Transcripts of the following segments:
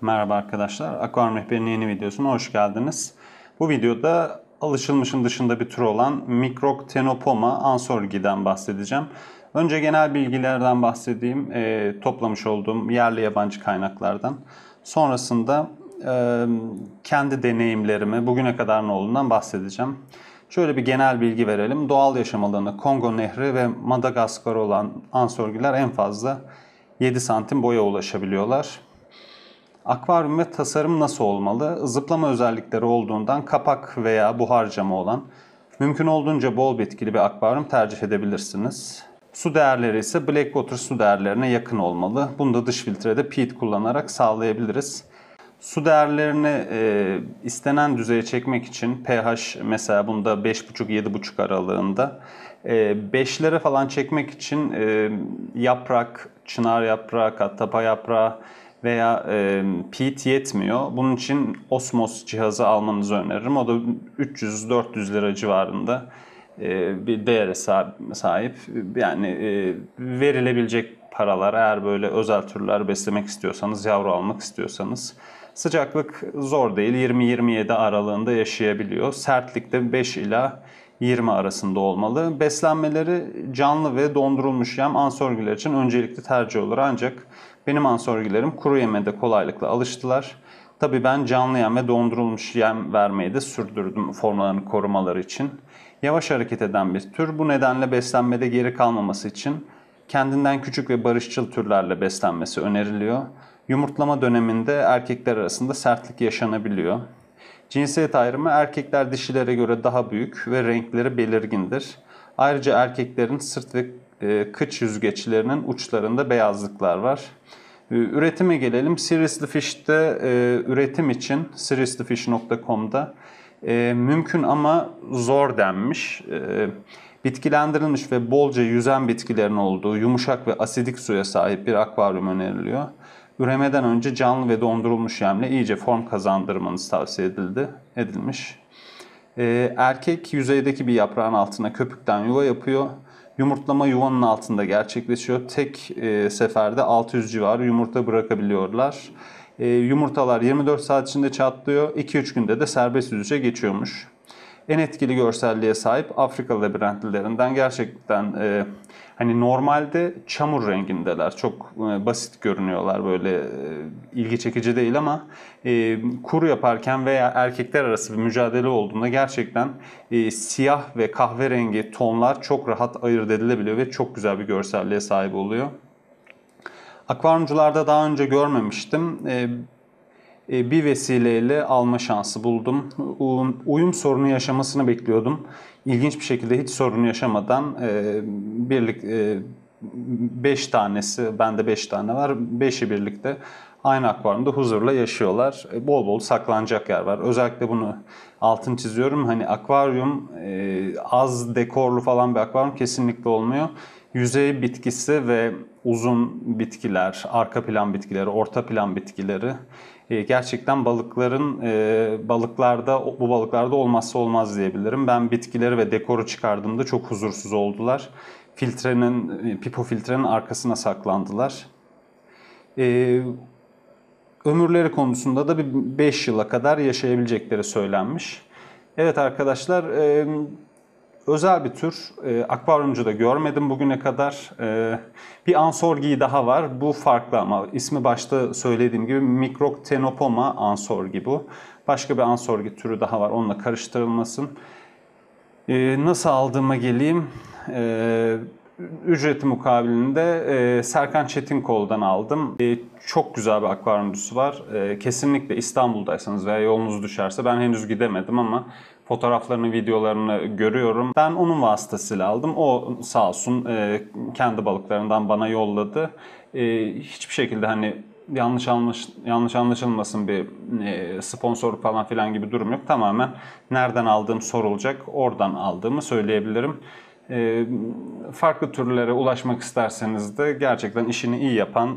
Merhaba arkadaşlar. Akvaryum Rehberi'nin yeni videosuna hoş geldiniz. Bu videoda alışılmışın dışında bir tür olan Microctenopoma ansorgi'den bahsedeceğim. Önce genel bilgilerden bahsedeyim. E, toplamış olduğum yerli yabancı kaynaklardan. Sonrasında e, kendi deneyimlerimi, bugüne kadar ne olduğundan bahsedeceğim. Şöyle bir genel bilgi verelim. Doğal yaşam alanı Kongo Nehri ve Madagaskar olan ansorgiler en fazla 7 santim boya ulaşabiliyorlar. Akvaryum ve tasarım nasıl olmalı? Zıplama özellikleri olduğundan kapak veya buhar camı olan mümkün olduğunca bol bitkili bir akvaryum tercih edebilirsiniz. Su değerleri ise Blackwater su değerlerine yakın olmalı. Bunu da dış filtrede peat kullanarak sağlayabiliriz. Su değerlerini e, istenen düzeye çekmek için pH mesela bunda 5,5-7,5 aralığında. E, 5'lere falan çekmek için e, yaprak, çınar yaprağı, kattapa yaprağı veya e, peat yetmiyor. Bunun için Osmos cihazı almanızı öneririm. O da 300-400 lira civarında e, bir değere sahip. Yani e, verilebilecek paralar eğer böyle özel türler beslemek istiyorsanız, yavru almak istiyorsanız. Sıcaklık zor değil. 20-27 aralığında yaşayabiliyor. Sertlikte 5 ila 20 arasında olmalı. Beslenmeleri canlı ve dondurulmuş yem ansorgiler için öncelikli tercih olur. Ancak benim ansorgilerim kuru yemede kolaylıkla alıştılar. Tabii ben canlı yem ve dondurulmuş yem vermeyi de sürdürdüm formlarını korumaları için. Yavaş hareket eden bir tür. Bu nedenle beslenmede geri kalmaması için kendinden küçük ve barışçıl türlerle beslenmesi öneriliyor. Yumurtlama döneminde erkekler arasında sertlik yaşanabiliyor. Cinsiyet ayrımı erkekler dişilere göre daha büyük ve renkleri belirgindir. Ayrıca erkeklerin sırt ve e, kıç yüzgeçlerinin uçlarında beyazlıklar var. E, üretime gelelim. Seriously Fish'te e, üretim için seriouslyfish.com'da mümkün ama zor denmiş. Bitkilendirilmiş ve bolca yüzen bitkilerin olduğu yumuşak ve asidik suya sahip bir akvaryum öneriliyor üremeden önce canlı ve dondurulmuş yemle iyice form kazandırmanız tavsiye edildi, edilmiş. Ee, erkek yüzeydeki bir yaprağın altına köpükten yuva yapıyor. Yumurtlama yuvanın altında gerçekleşiyor. Tek e, seferde 600 civarı yumurta bırakabiliyorlar. E, yumurtalar 24 saat içinde çatlıyor. 2-3 günde de serbest yüzüşe geçiyormuş en etkili görselliğe sahip Afrika labirentlilerinden gerçekten e, hani normalde çamur rengindeler. Çok e, basit görünüyorlar böyle e, ilgi çekici değil ama e, kuru yaparken veya erkekler arası bir mücadele olduğunda gerçekten e, siyah ve kahverengi tonlar çok rahat ayırt edilebiliyor ve çok güzel bir görselliğe sahip oluyor. Akvaryumcularda daha önce görmemiştim. E, bir vesileyle alma şansı buldum. Uyum sorunu yaşamasını bekliyordum. İlginç bir şekilde hiç sorun yaşamadan e, birlik 5 e, tanesi, bende 5 tane var. 5'i birlikte aynı akvaryumda huzurla yaşıyorlar. Bol bol saklanacak yer var. Özellikle bunu altın çiziyorum. Hani akvaryum az dekorlu falan bir akvaryum kesinlikle olmuyor. Yüzey bitkisi ve uzun bitkiler, arka plan bitkileri, orta plan bitkileri e, gerçekten balıkların e, balıklarda bu balıklarda olmazsa olmaz diyebilirim. Ben bitkileri ve dekoru çıkardığımda çok huzursuz oldular. Filtrenin e, pipo filtrenin arkasına saklandılar. Ömürleri konusunda da bir 5 yıla kadar yaşayabilecekleri söylenmiş. Evet arkadaşlar özel bir tür. E, akvaryumcuda görmedim bugüne kadar. E, bir ansorgi daha var. Bu farklı ama ismi başta söylediğim gibi Microctenopoma ansorgi bu. Başka bir ansorgi türü daha var. Onunla karıştırılmasın. E, nasıl aldığıma geleyim. E, ücreti mukabilinde e, Serkan Çetinkol'dan aldım. E, çok güzel bir akvaryumcusu var. E, kesinlikle İstanbul'daysanız veya yolunuz düşerse ben henüz gidemedim ama fotoğraflarını, videolarını görüyorum. Ben onun vasıtasıyla aldım. O sağ olsun e, kendi balıklarından bana yolladı. E, hiçbir şekilde hani yanlış anlaş, yanlış anlaşılmasın bir e, sponsor falan filan gibi durum yok. Tamamen nereden aldığım sorulacak. Oradan aldığımı söyleyebilirim. Farklı türlere ulaşmak isterseniz de gerçekten işini iyi yapan,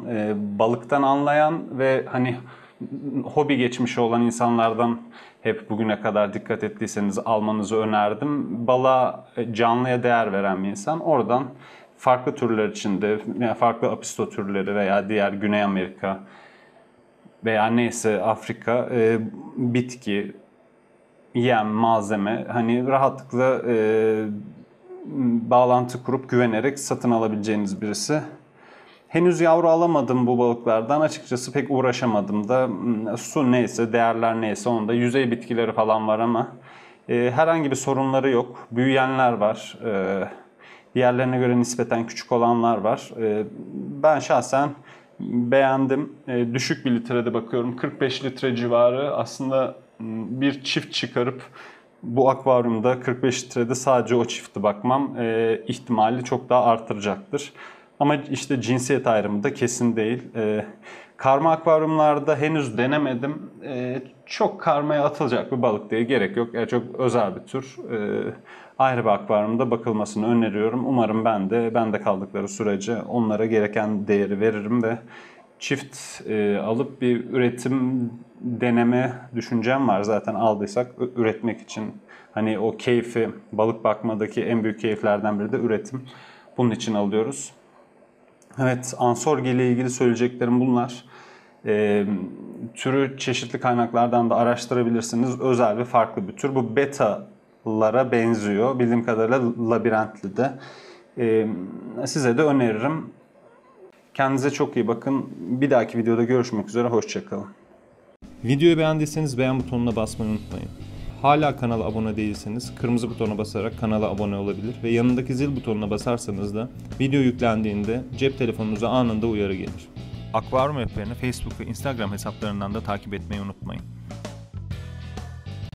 balıktan anlayan ve hani hobi geçmişi olan insanlardan hep bugüne kadar dikkat ettiyseniz almanızı önerdim. Bala e, canlıya değer veren bir insan. Oradan farklı türler içinde, farklı apisto türleri veya diğer Güney Amerika veya neyse Afrika e, bitki, yem, malzeme hani rahatlıkla e, bağlantı kurup güvenerek satın alabileceğiniz birisi. Henüz yavru alamadım bu balıklardan. Açıkçası pek uğraşamadım da. Hmm, Su neyse, değerler neyse onda yüzey bitkileri falan var ama e, herhangi bir sorunları yok. Büyüyenler var. E, diğerlerine göre nispeten küçük olanlar var. E, ben şahsen beğendim. E, düşük bir litrede bakıyorum. 45 litre civarı aslında m, bir çift çıkarıp bu akvaryumda 45 litrede sadece o çifti bakmam e, ihtimali çok daha artıracaktır. Ama işte cinsiyet ayrımı da kesin değil. E, karma akvaryumlarda henüz denemedim. E, çok karmaya atılacak bir balık diye gerek yok. Yani çok özel bir tür. E, ayrı bir akvaryumda bakılmasını öneriyorum. Umarım ben de ben de kaldıkları sürece onlara gereken değeri veririm ve çift e, alıp bir üretim deneme düşüncem var zaten aldıysak üretmek için. Hani o keyfi balık bakmadaki en büyük keyiflerden biri de üretim. Bunun için alıyoruz. Evet, Ansorge ile ilgili söyleyeceklerim bunlar. Ee, türü çeşitli kaynaklardan da araştırabilirsiniz. Özel ve farklı bir tür. Bu betalara benziyor. Bildiğim kadarıyla labirentli de. Ee, size de öneririm. Kendinize çok iyi bakın. Bir dahaki videoda görüşmek üzere. Hoşçakalın. Videoyu beğendiyseniz beğen butonuna basmayı unutmayın. Hala kanala abone değilseniz kırmızı butona basarak kanala abone olabilir ve yanındaki zil butonuna basarsanız da video yüklendiğinde cep telefonunuza anında uyarı gelir. Akvaryum Rehberini Facebook ve Instagram hesaplarından da takip etmeyi unutmayın.